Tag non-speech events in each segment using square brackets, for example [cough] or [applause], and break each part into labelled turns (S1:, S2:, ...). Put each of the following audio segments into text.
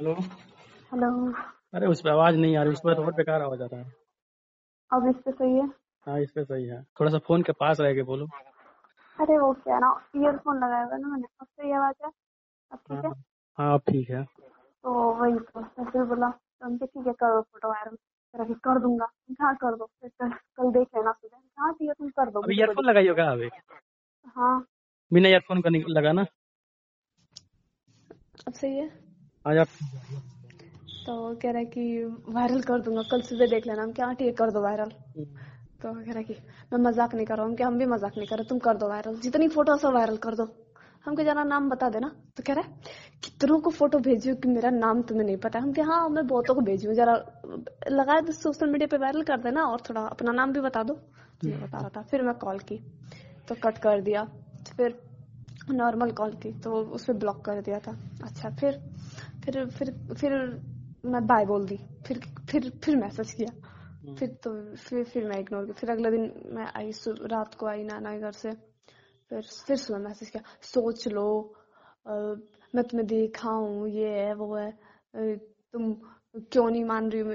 S1: Hello.
S2: Hello.
S1: अरे उस पे आवाज़ नहीं आ रही उस पर तो और बेकार आवाज़ आ रहा है।
S2: अब इस पे सही है?
S1: हाँ इस पे सही है। थोड़ा सा फ़ोन के पास रह के बोलो।
S2: अरे वो क्या ना ईयरफोन लगाया हुआ ना मैंने अब सही आवाज़ है? अब ठीक है?
S1: हाँ हाँ अब ठीक है।
S2: तो वही तो मैं फिर बोला तो उनसे ठीक है करो फ़ोटो वायरल रही कर दूँगा। हाँ कर दो फिर कल कल देख लेना सुबह हाँ ठीक है तुम कर दो
S1: ईयरफोन लगाई होगा अभी?
S2: हाँ।
S1: बिना ईयरफोन का नहीं लगा ना?
S2: अब सही है?
S1: आज आप
S2: तो कह रहा कि वायरल कर दूँगा, कल सुबह देख लेना, हम क्या ठीक कर दो वायरल तो कह रहा कि मैं मज़ाक नहीं कर रहा हूँ, हम भी मज़ाक नहीं कर रहे, तुम कर दो वायरल जितनी फ़ोटो सब वायरल कर दो। हमको जरा नाम बता देना। तो कह रहा है, कितनों को फ़ोटो भेजू कि मेरा नाम तुम्हें नहीं पता? हम हाँ मैं बहुतों को भेजू, जरा लगाए तो सोशल मीडिया पे वायरल कर देना और थोड़ा अपना नाम भी बता दो। तो बता रहा था। फिर मैं कॉल की तो कट कर दिया। फिर नॉर्मल कॉल की तो उसपे ब्लॉक कर दिया था। अच्छा फिर फिर फिर फिर मैं बाय बोल दी। फिर फिर फिर मैसेज किया। फिर तो फिर फिर मैं इग्नोर की फिर अगले दिन मैं आई रात को आई नाना के घर से। फिर फिर सुबह मैसेज किया। सोच लो अ, मैं तुम्हें देखा हूँ ये है वो है। तुम क्यों नहीं मान रही हो?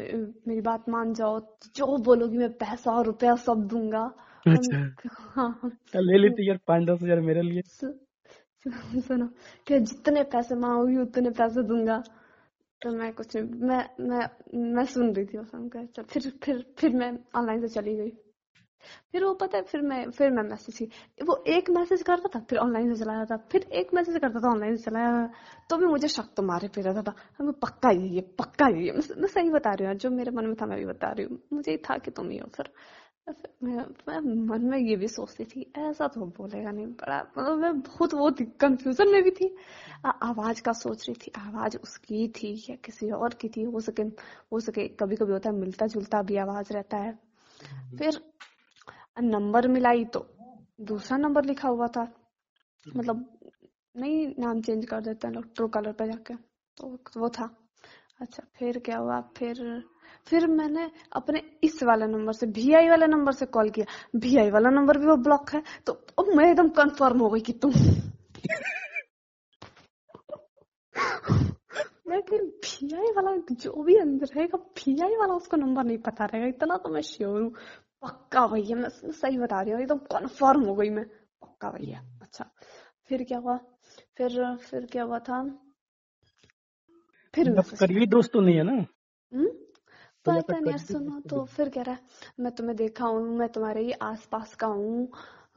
S2: मेरी बात मान जाओ। जो बोलोगी मैं पैसा और रुपया सब दूँगा।
S1: अच्छा।
S2: हाँ।
S1: ले लेती यार पाँच दस हज़ार मेरे लिए।
S2: सु- [laughs] सु- सुनो कि जितने पैसे मांगोगी उतने पैसे दूँगा। तो मैं कुछ मैं मैं मैं सुन रही थी अच्छा फिर फिर फिर मैं ऑनलाइन से चली गई। फिर वो पता है फिर मैं फिर मैं मैसेज की। वो एक मैसेज करता था फिर ऑनलाइन से चलाया था। फिर एक मैसेज करता था ऑनलाइन से चलाया तो भी मुझे शक तो मारे फिर रहता था। हमें पक्का यही है पक्का यही है। मैं, सही बता रही हूँ जो मेरे मन में था मैं भी बता रही हूँ। मुझे ही था कि तुम ही हो फिर। मैं, मैं मन में ये भी सोचती थी ऐसा तो बोलेगा नहीं बड़ा मतलब मैं बहुत वो कंफ्यूजन में भी थी। आ, आवाज़ का सोच रही थी आवाज़ उसकी थी या किसी और की थी हो सके हो सके कभी कभी होता है मिलता जुलता भी आवाज़ रहता है। फिर नंबर मिलाई तो दूसरा नंबर लिखा हुआ था। मतलब नहीं नाम चेंज कर देते हैं लोग ट्रू कलर पे जाके तो वो था। अच्छा फिर क्या हुआ फिर फिर मैंने अपने इस वाले नंबर से वीआई वाले नंबर से कॉल किया। वीआई वाला नंबर भी वो ब्लॉक है तो अब मैं एकदम कंफर्म हो गई कि तुम लेकिन वीआई वाला जो भी अंदर रहेगा वीआई वाला उसको नंबर नहीं पता रहेगा। इतना तो मैं श्योर हूँ। पक्का भैया मैं मैं सही बता रही हूँ एकदम कंफर्म हो गई मैं। पक्का भैया अच्छा। फिर क्या हुआ? फिर फिर क्या हुआ था? फिर
S1: करीबी दोस्त तो नहीं है ना?
S2: हम्म
S1: तो
S2: पता नहीं यार सुनो तो फिर कह रहा है मैं तुम्हें देखा हूँ मैं तुम्हारे ही आस पास का हूँ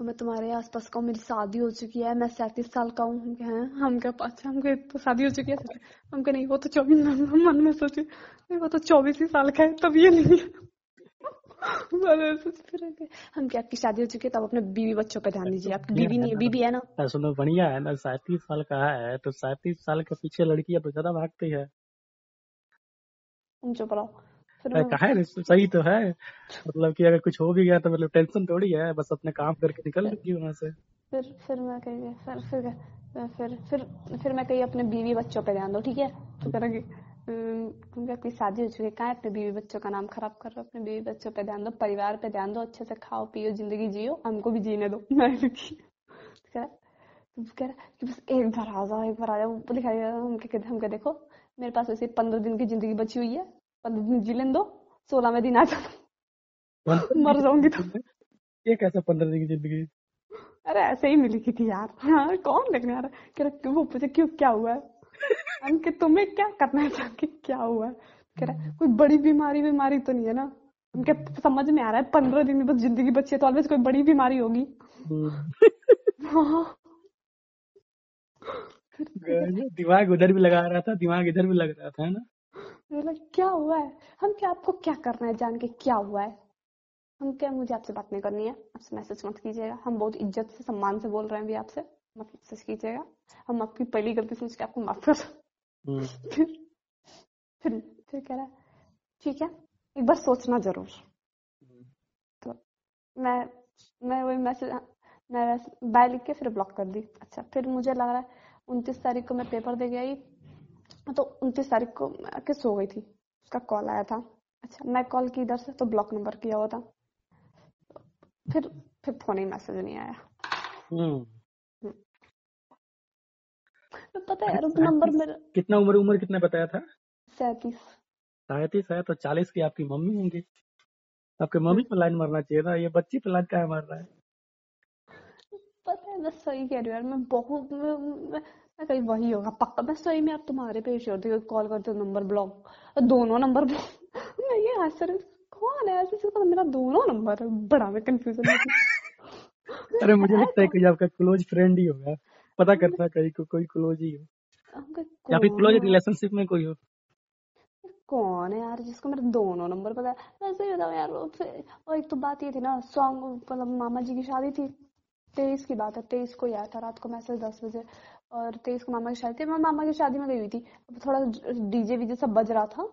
S2: मैं तुम्हारे आसपास का हूँ मेरी शादी हो चुकी है मैं सैतीस साल का हूँ। हम क्या है हम क्या अच्छा हम तो शादी हो चुकी है? हम क्या नहीं वो तो चौबीस मन में सोचे नहीं वो तो चौबीस ही साल का है तब ये नहीं हम क्या- आपकी शादी हो चुकी है तब अपने बीवी बच्चों पे ध्यान दीजिए आपकी बीवी नहीं बीबी है ना?
S1: सुनो बढ़िया है ना सैतीस साल का है तो सैतीस साल के पीछे लड़कियाँ तो ज़्यादा भागती है।
S2: तुम चुप रहो
S1: कहा है सही तो है। मतलब कि अगर कुछ हो भी गया तो मतलब टेंशन थोड़ी है बस अपने काम करके निकल लगी वहाँ से।
S2: फिर फिर मैं कही फिर फिर फिर फिर फिर मैं कही अपने बीवी बच्चों पे ध्यान दो ठीक है? तो कह रही उनकी आपकी शादी हो चुकी है? कहाँ अपने बीवी बच्चों का नाम खराब कर रहे हो? अपने बीवी बच्चों पे ध्यान दो परिवार पे ध्यान दो अच्छे से खाओ पियो ज़िंदगी जियो हमको भी जीने दो। [laughs] मैं तो कह रहा तो कह रहा कि बस एक बार आ जाओ एक बार आ जाओ। लिखा हम क्या देखो मेरे पास वैसे पंद्रह दिन की ज़िंदगी बची हुई है पंद्रह दिन जी लेने दो सोलहवें दिन आ जाओ [laughs] मर जाऊँगी तो।
S1: ये कैसा पंद्रह दिन की ज़िंदगी?
S2: अरे ऐसे ही मिली की थी यार हाँ कौन देखने आ रहा है? कह रहा वो पूछे क्यों क्या हुआ है? [laughs] हम कि तुम्हें क्या करना है? जाके क्या हुआ है? कह रहा है, कोई बड़ी बीमारी बीमारी तो नहीं है ना? उनके समझ में आ रहा है पंद्रह दिन में बस ज़िंदगी बची है तो ऑलवेज कोई बड़ी बीमारी होगी।
S1: हम्म। [laughs]
S2: हाँ।
S1: दिमाग उधर भी लगा रहा था दिमाग इधर भी लग रहा था है ना?
S2: क्या हुआ है? हम क्या आपको क्या करना है जान के? क्या हुआ है? हम क्या मुझे आपसे बात नहीं करनी है। आपसे मैसेज मत कीजिएगा। हम बहुत इज़्ज़त से सम्मान से बोल रहे हैं भी आपसे। मत मैसेज कीजिएगा। हम आपकी पहली गलती समझ के आपको माफ़ कर
S1: हम्म। [laughs]
S2: फिर फिर फिर कह रहा है ठीक है एक बार सोचना ज़रूर। तो मैं मैं वही मैसेज मैं बाय लिख के फिर ब्लॉक कर दी। अच्छा फिर मुझे लग रहा है उनतीस तारीख को मैं पेपर दे गई तो उनतीस तारीख को आके सो गई थी? उसका कॉल आया था। अच्छा मैं कॉल की इधर से तो ब्लॉक नंबर किया हुआ था। फिर फिर फ़ोन ही मैसेज नहीं आया।
S1: हम्म।
S2: पता है नंबर मेरा
S1: कितना उम्र उम्र कितना बताया था?
S2: सैतीस।
S1: सैतीस है तो चालीस की आपकी मम्मी होंगी। आपके मम्मी पे लाइन मारना चाहिए ना ये बच्ची पे लाइन क्या मार रहा है?
S2: पता है मैं सही कह रही हूँ यार मैं बहुत मैं, मैं, मैं कहीं वही होगा पक्का। मैं सही में आप तुम्हारे पे श्योर थी कॉल करते हो नंबर ब्लॉक दोनों नंबर ब्लॉक [laughs] मैं ये आश्चर्य कौन है? ऐसे जिसका मेरा दोनों नंबर बड़ा मैं कंफ्यूजन [laughs]
S1: अरे मुझे लगता है [laughs] कि आपका क्लोज फ्रेंड ही होगा। पता करना कहीं को कोई क्लोज ही हो। या फिर क्लोज? रिलेशनशिप में कोई हो।
S2: कौन है यार जिसको मेरे दोनों नंबर पता है? वैसे ही बताओ यार वो फिर और एक तो बात ये थी ना सॉन्ग मतलब मामा जी की शादी थी। तेईस की बात है तेईस को ही आया था रात को मैसेज दस बजे और तेईस को मामा की शादी थी। मैं मामा की शादी में गई हुई थी। थोड़ा डीजे वीजे सब बज रहा था।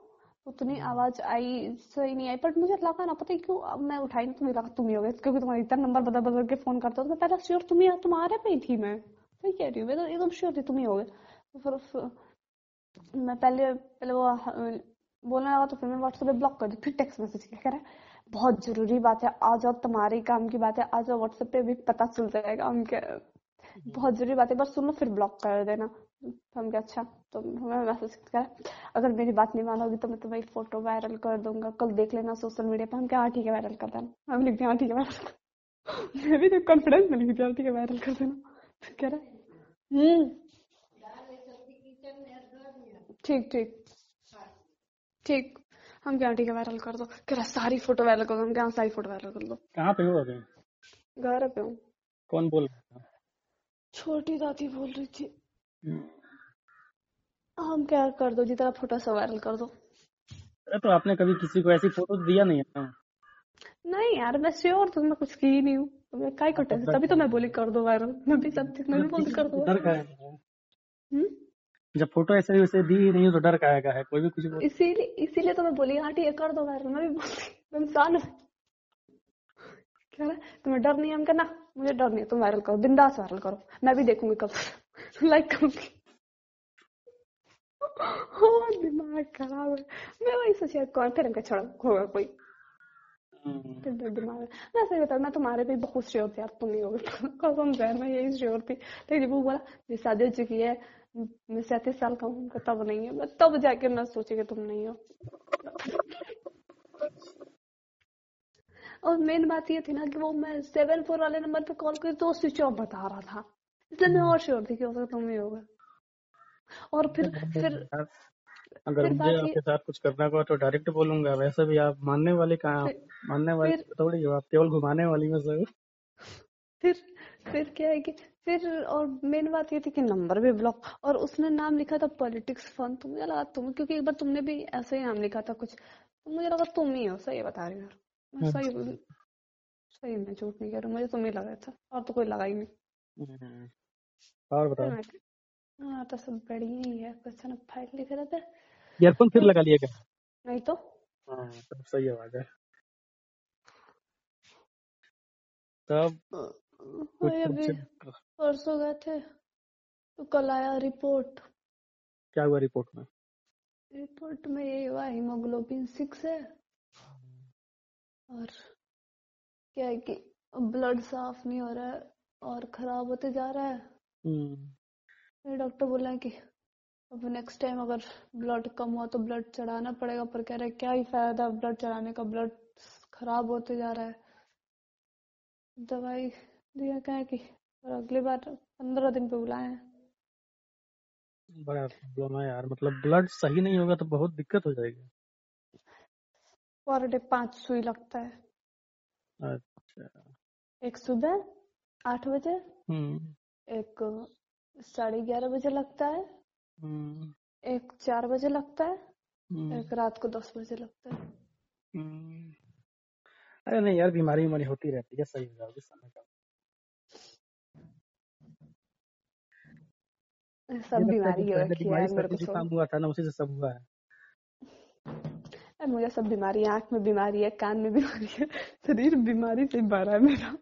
S2: उतनी आवाज़ आई, सही नहीं आई बट मुझे लगा ना, पता है क्यों मैं उठाई ना तो मुझे लगा तुम ही हो गए, क्योंकि तुम्हारा इतना नंबर बदल बदल के फ़ोन करता हो तो पहले श्योर तुम ही तुम्हारे पे ही थी मैं। सही कह रही हूँ, मैं तो एकदम श्योर थी तुम ही हो गए। तो फिर मैं पहले पहले वो बोलने लगा तो फिर मैं व्हाट्सएप पे ब्लॉक कर दी, फिर टेक्स्ट मैसेज किया, कह रहा है, बहुत ज़रूरी बात है, आ जाओ, तुम्हारे काम की बात है, आ जाओ व्हाट्सएप पे भी पता चल जाएगा क्या बहुत ज़रूरी बात है। बस सुन फिर ब्लॉक कर देना। तो हम क्या अच्छा तो मैं मैसेज करा अगर मेरी बात नहीं मानोगी तो मैं तुम्हारी फ़ोटो वायरल कर दूँगा। कल देख लेना सोशल मीडिया पे हम क्या हाँ ठीक है वायरल कर देना। हम लिख दिया हाँ ठीक है वायरल कर मैं भी तो कॉन्फिडेंस में लिख दिया ठीक है वायरल कर देना। फिर कह रहा है, हम्म। ठीक ठीक। ठीक। हम क्या ठीक है वायरल कर दो। कह रहा सारी फ़ोटो वायरल कर दो। हम क्या हाँ, सारी फ़ोटो वायरल कर दो।
S1: कहाँ पे हो अभी?
S2: घर पे हूँ।
S1: कौन बोल रहा था?
S2: छोटी दादी बोल रही थी।
S1: हम्म।
S2: हम क्या कर दो जी जितना फ़ोटो सब वायरल कर दो।
S1: अरे तो आपने कभी किसी को ऐसी फ़ोटो दिया नहीं है
S2: नहीं यार मैं श्योर तो मैं कुछ की ही नहीं हूँ। तो मैं काय को टेंशन तभी तो मैं बोली कर दो वायरल मैं भी सब मैं भी बोलती कर दो।
S1: डर का है?
S2: हम्म?
S1: जब फ़ोटो ऐसे वैसे दी ही नहीं तो डर का है कोई भी कुछ
S2: इसीलिए इसीलिए तो मैं बोली हाँ ठीक है कर दो वायरल मैं भी बोलती इंसान हूँ। रहा है, तुम्हें डर नहीं है हम कहना मुझे डर नहीं है तुम वायरल करो बिंदास वायरल करो मैं भी देखूँगी कब लाइक करूँगी हाँ दिमाग खराब है। मैं वही सोचा कौन फिर हमका छोड़ो होगा कोई?
S1: हम्म।
S2: दिमाग मैं सही बता मैं तुम्हारे पे बहुत श्योर थी यार तुम नहीं होगे। [laughs] कसम से मैं यही श्योर थी। लेकिन वो बोला ये शादी हो चुकी है मैं सैंतीस साल का हूँ तब नहीं है तब जाके मैं सोची कि तुम नहीं हो। और मेन बात ये थी ना कि वो मैं सेवन फोर वाले नंबर पे कॉल करी तो स्विच ऑफ़ बता रहा था। इसलिए मैं और श्योर थी कि हो तुम ही होगा। और फिर फिर
S1: अगर मुझे आपके साथ कुछ करना होगा तो डायरेक्ट बोलूँगा। वैसे भी आप मानने वाले कहाँ मानने वाले थोड़ी हो आप केवल घुमाने वाली में सर।
S2: फिर फिर क्या है कि फिर और मेन बात ये थी कि नंबर भी ब्लॉक और उसने नाम लिखा था पॉलिटिक्स फन तो मुझे लगा तुम क्योंकि एक बार तुमने भी ऐसे ही नाम लिखा था कुछ। तो मुझे लगा तुम ही हो सही बता रही हो। मैं सही सही में झूठ नहीं कह रही मुझे तुम ही लगा था और तो कोई लगा ही नहीं।
S1: हम्म। और बताओ।
S2: हाँ तो सब बढ़िया ही है फ़ाइल लिख रहे थे।
S1: ईयरफोन फिर लगा लिएगा
S2: नहीं तो।
S1: हाँ तब सही आवाज़ है। तब
S2: अभी परसों गए थे तो कल आया रिपोर्ट।
S1: क्या हुआ रिपोर्ट में?
S2: रिपोर्ट में यही हुआ हीमोग्लोबिन सिक्स है। और क्या है कि ब्लड साफ़ नहीं हो रहा है और खराब होते जा रहा है।
S1: हम्म,
S2: फिर डॉक्टर बोला है कि अब नेक्स्ट टाइम अगर ब्लड कम हुआ तो ब्लड चढ़ाना पड़ेगा पर कह रहे क्या ही फ़ायदा ब्लड चढ़ाने का? ब्लड खराब होते जा रहा है। दवाई दिया क्या है कि और अगली बार पंद्रह दिन पे बुलाए। हैं
S1: बड़ा प्रॉब्लम है यार मतलब ब्लड सही नहीं होगा तो बहुत दिक्कत हो जाएगी।
S2: पर डे पाँच सुई लगता है।
S1: अच्छा।
S2: एक सुबह आठ बजे
S1: हम्म।
S2: एक साढ़े ग्यारह बजे लगता है।
S1: हम्म।
S2: एक चार बजे लगता है।
S1: हम्म,
S2: एक रात को दस बजे लगता है।
S1: अरे नहीं यार बीमारी उमारी होती रहती है सही हो जाओगे समय का।
S2: सब बीमारी हो रखी है मेरे को
S1: जुकाम
S2: सब
S1: हुआ था ना उसी से सब हुआ है।
S2: यार मुझे सब बीमारी है आँख में बीमारी है, कान में बीमारी है, शरीर बीमारी से ही भरा है मेरा।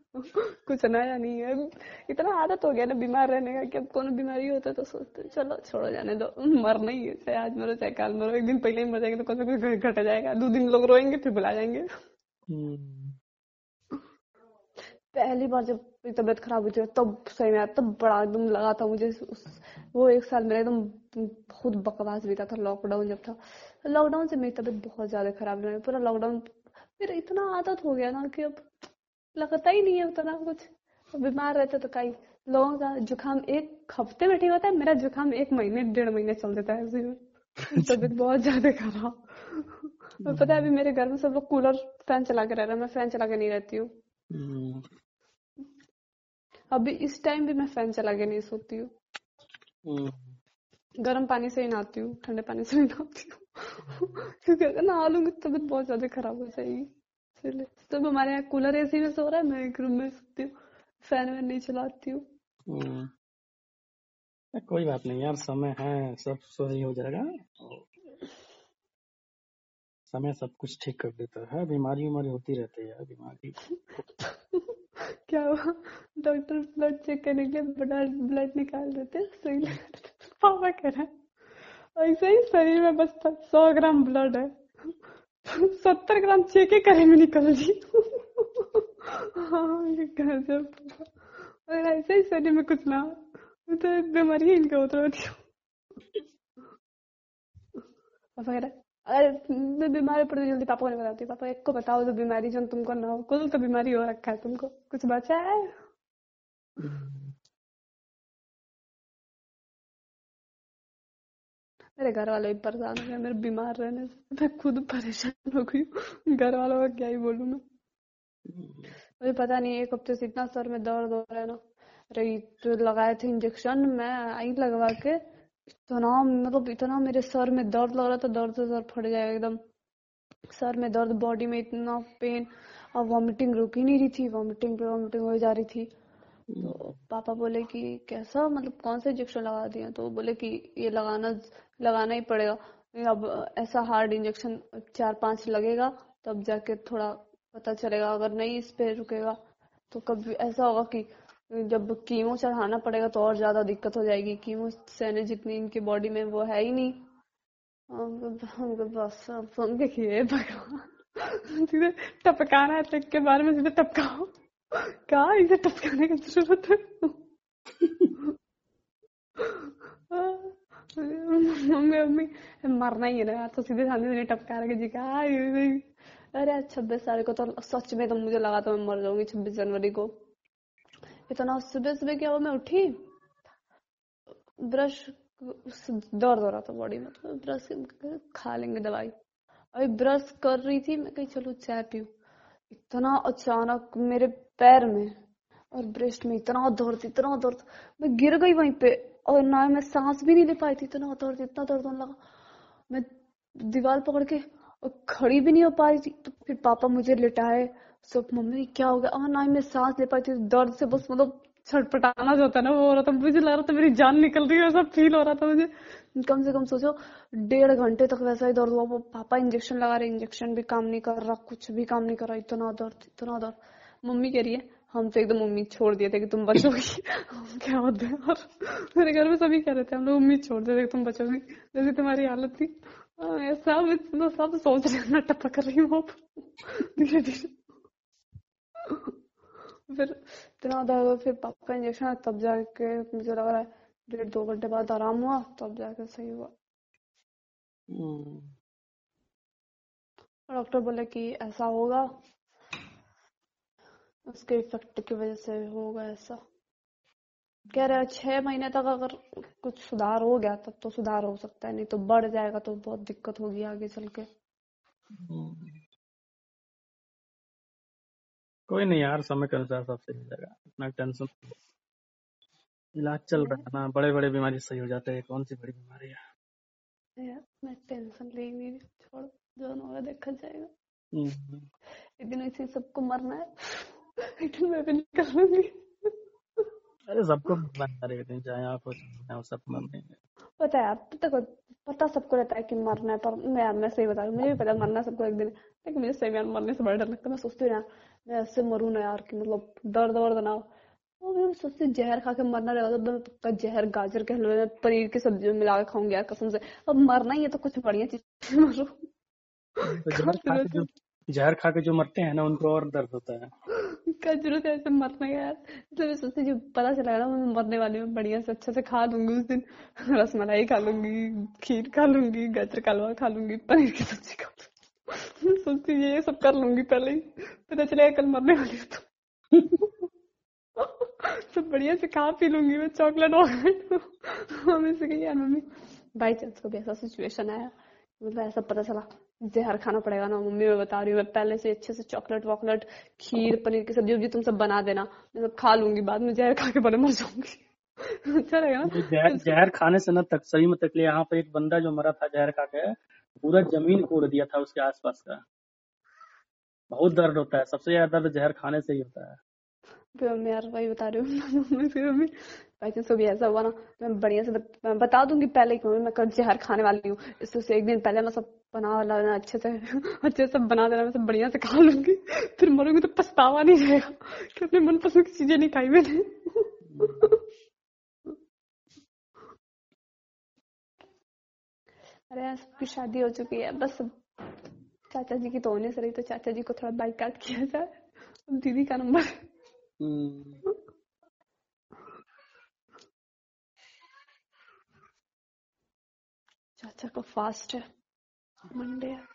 S2: कुछ नया नहीं है। इतना आदत हो गया ना बीमार रहने का कि अब कोनो बीमारी होता है तो सोचते चलो, छोड़ो जाने दो मरना ही है, चाहे आज मरो, चाहे कल मरो, एक दिन पहले ही मर जाएँगे तो कौन सा कुछ घट जाएगा, दो दिन लोग रोएँगे, फिर बुला जाएँगे। पहली बार जब तबीयत खराब हुई थी तब सही में तब बड़ा एकदम लगा था मुझे वो एक साल मेरा एकदम खुद बकवास बीता था लॉकडाउन जब था। लॉकडाउन से मेरी तबीयत बहुत ज़्यादा खराब रही पूरा लॉकडाउन फिर इतना आदत हो गया ना कि अब लगता ही नहीं है उतना कुछ। बीमार रहते तो कई लोगों का जुकाम एक हफ़्ते में ठीक होता है मेरा जुकाम एक महीने डेढ़ महीने चल देता है उसी में। तबीयत बहुत ज़्यादा खराब। और पता है अभी मेरे घर में सब लोग कूलर फ़ैन चला के रह रहे हैं मैं फ़ैन चला के नहीं रहती हूँ।
S1: हम्म,
S2: अभी इस टाइम भी मैं फ़ैन चला के नहीं सोती हूँ।
S1: हम्म,
S2: गर्म पानी से ही नहाती हूँ ठंडे पानी से नहीं नहाती हूँ। क्योंकि अगर नहा लूँगी तो तबीयत बहुत ज़्यादा खराब हो जाएगी इसलिए। तो हमारे यहाँ कूलर एसी में सो रहा है मैं एक रूम में सोती हूँ फ़ैन वैन नहीं चलाती हूँ।
S1: हम्म। कोई बात नहीं यार समय है सब सही हो जाएगा। समय सब कुछ ठीक कर देता है बीमारी उमारी होती रहती है यार बीमारी। [laughs]
S2: क्या हुआ? डॉक्टर ब्लड चेक करने के लिए ब्लड ब्लड निकाल देते सुई पापा कह रहे ऐसे ही शरीर में बस सौ ग्राम ब्लड है। सत्तर ग्राम चेक ही करे में निकल जी हाँ ये गजब अगर ऐसे ही शरीर में कुछ ना तो बीमारी इनका उतर होती पापा कह रहे हैं, अरे, मैं बीमार पड़ जल्दी पापा को नहीं बताती। पापा, एक को बताओ जो बीमारी, जो तुमको ना हो। कुल तो बीमारी हो रखा है तुमको। कुछ बचा है? मेरे घर वाले भी परेशान हो गए, मेरे बीमार रहने से। मैं खुद परेशान हो गई घर वालों का क्या ही बोलूँ मैं। मुझे पता नहीं, एक हफ़्ते से इतना सर में दर्द हो रहा है ना। अरे तो लगाए थे इंजेक्शन मैं आई लगवा के इतना मतलब इतना मेरे सर में दर्द लग रहा था दर्द से सर फट जाएगा एकदम। सर में दर्द बॉडी में इतना पेन और वॉमिटिंग रुक ही नहीं रही थी वॉमिटिंग पे वॉमिटिंग हो जा रही थी। तो पापा बोले कि कैसा? मतलब कौन सा इंजेक्शन लगा दिया तो बोले कि ये लगाना लगाना ही पड़ेगा। अब ऐसा हार्ड इंजेक्शन चार पाँच लगेगा तब जाके थोड़ा पता चलेगा अगर नहीं इस पे रुकेगा तो कभी ऐसा होगा कि जब कीमो चढ़ाना पड़ेगा तो और ज़्यादा दिक्कत हो जाएगी। कीमो सहने जितनी इनकी बॉडी में, वो है ही नहीं। बस सीधे टपकाना है तक के बारे में सीधे टपकाओ। कहा इसे टपकाने की ज़रूरत है? मम्मी मम्मी, मरना ही है तो सीधे सामने से टपका रहे जी, कहा अरे, छब्बीस तारीख को तो सच में तो मुझे लगा था मैं मर जाऊँगी छब्बीस जनवरी को। इतना सुबह सुबह क्या हुआ? मैं उठी, ब्रश दर्द हो रहा था बॉडी में तो ब्रश खा लेंगे दवाई। अभी ब्रश कर रही थी, मैं कही चलो चाय पीऊं। इतना अचानक मेरे पैर में और ब्रेस्ट में इतना दर्द इतना दर्द। मैं गिर गई वहीं पे और ना मैं सांस भी नहीं ले पाई थी, इतना दर्द इतना दर्द होने लगा। मैं दीवार पकड़ के और खड़ी भी नहीं हो पा रही थी तो फिर पापा मुझे लिटाए सब मम्मी क्या हो गया? और ना ही मैं सांस ले पाती थी दर्द से बस मतलब छटपटाना जो होता है ना वो हो रहा था। मुझे लग रहा था मेरी जान निकल रही है ऐसा फील हो रहा था मुझे। कम से कम सोचो डेढ़ घंटे तक वैसा ही दर्द हुआ। वो पापा इंजेक्शन लगा रहे इंजेक्शन भी काम नहीं कर रहा कुछ भी काम नहीं कर रहा इतना दर्द इतना दर्द। मम्मी कह रही है हम तो एकदम उम्मीद छोड़ दिए थे कि तुम बचोगी। [laughs] क्या होते हैं और मेरे घर में सभी कह रहे थे हम लोग उम्मीद छोड़ थे तुम बचोगी जैसे तुम्हारी हालत थी। हाँ, सब इतना सब सोच रहे हैं टपक रही हूँ। धीरे धीरे फिर इतना दर्द फिर पापा इंजेक्शन तब जाके मुझे लग रहा है डेढ़ दो घंटे बाद आराम हुआ तब जाके सही हुआ।
S1: हम्म,
S2: डॉक्टर बोले कि ऐसा होगा उसके इफ़ेक्ट की वजह से होगा ऐसा। कह रहे हैं छह महीने तक अगर कुछ सुधार हो गया तब तो सुधार हो सकता है नहीं तो बढ़ जाएगा तो बहुत दिक्कत होगी आगे चल के।
S1: हम्म। कोई नहीं यार समय के अनुसार सब सही हो जाएगा। इतना टेंशन इलाज चल रहा है ना बड़े बड़े बीमारी सही हो जाते हैं कौन सी बड़ी बीमारी है?
S2: यार मैं टेंशन ले ही नहीं छोड़ जो होगा देखा जाएगा। एक दिन ऐसे सबको मरना है एक दिन मैं भी निकल लूँगी
S1: अरे सबको मरना है दिन चाहे आप हो चाहे सब मरने
S2: पता है पता पता सबको रहता है कि मरना है पर मैं मैं सही बता रही हूँ मुझे भी पता मरना सबको एक दिन। लेकिन मुझे सही में मरने से बड़ा डर लगता है मैं सोचती हूँ यार मैं ऐसे मरूँ ना यार कि मतलब दर्द वर्द ना हो। तो मैं सोचती जहर खा के मरना रहेगा तो मैं पक्का जहर गाजर के हलवे में पनीर की सब्ज़ी में मिला के खाऊँगी यार कसम से। अब मरना ही है तो कुछ बढ़िया चीज़ [laughs] मरो।
S1: तो जहर खा के जो मरते हैं ना उनको और दर्द होता है।
S2: ज़रूरत है ऐसे मरना यार। मतलब मैं सोचती जो पता चला ना मैं मरने वाली हूँ बढ़िया से अच्छे से खा लूँगी उस दिन। रसमलाई खा लूँगी खीर खा लूँगी गाजर का हलवा खा लूँगी पनीर की सब्ज़ी खा लूँगी। सोचती ये सब कर लूँगी पहले ही। पता चलेगा कल मरने वाली तो। सब बढ़िया से खा पी लूँगी मैं चॉकलेट वॉकलेट मम्मी से कही, यार मम्मी बाई चांस कभी ऐसा सिचुएशन आया। मतलब ऐसा पता चला जहर खाना पड़ेगा ना, मम्मी मैं बता रही हूँ पहले से अच्छे से चॉकलेट वॉकलेट, खीर, पनीर की सब्ज़ी तुम सब बना देना। मैं सब खा लूँगी बाद में, जहर खा के बड़े मर जाऊँगी। अच्छा रहेगा
S1: जहर खाने से ना तक, सही में तकलीफ़ यहाँ पे एक बंदा जो मरा था जहर खा के पूरा ज़मीन कोड़ दिया था उसके आसपास का। बहुत दर्द होता है सबसे ज़्यादा दर्द जहर खाने से ही होता है।
S2: फिर मम्मी यार वही बता रही हूँ फिर मम्मी बाई कभी ऐसा हुआ ना तो मैं बढ़िया से बत, मैं बता दूँगी पहले क्यों मैं कल जहर खाने वाली हूँ इससे एक दिन पहले मैं सब बना लेना अच्छे से [laughs] अच्छे से सब बना देना मैं सब बढ़िया से खा लूँगी फिर मरूँगी तो पछतावा नहीं रहेगा [laughs] कि अपने मनपसंद की चीज़ें नहीं खाई मैंने। अरे यार सबकी शादी हो चुकी है। बस चाचा जी की तो होने से रही तो चाचा जी को थोड़ा बाइक काट किया जाए। दीदी का नंबर
S1: हम्म,
S2: चाचा को फास्ट है। मंडे है।